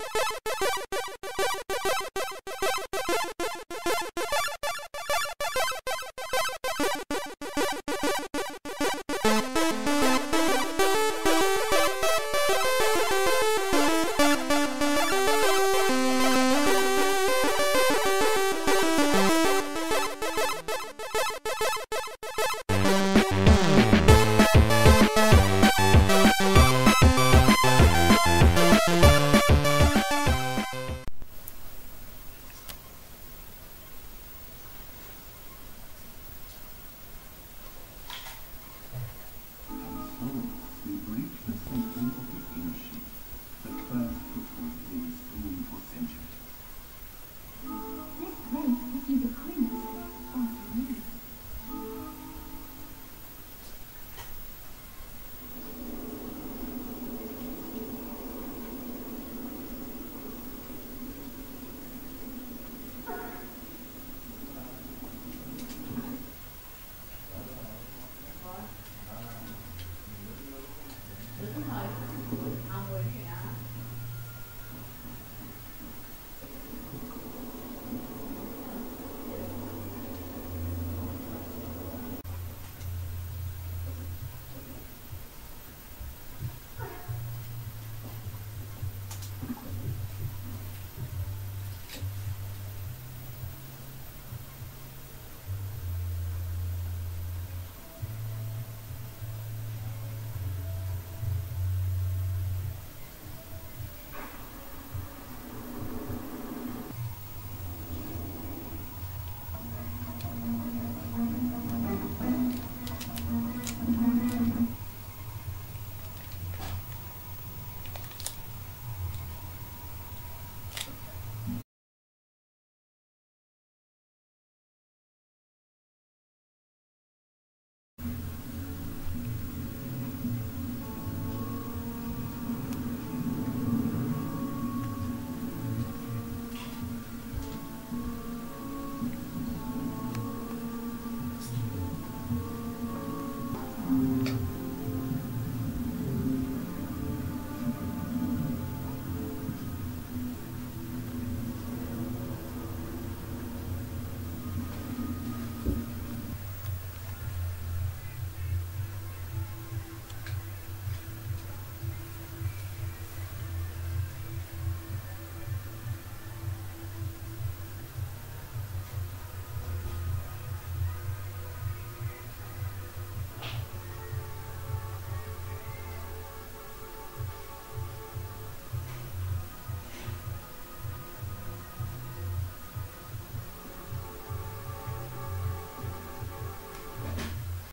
you Uh,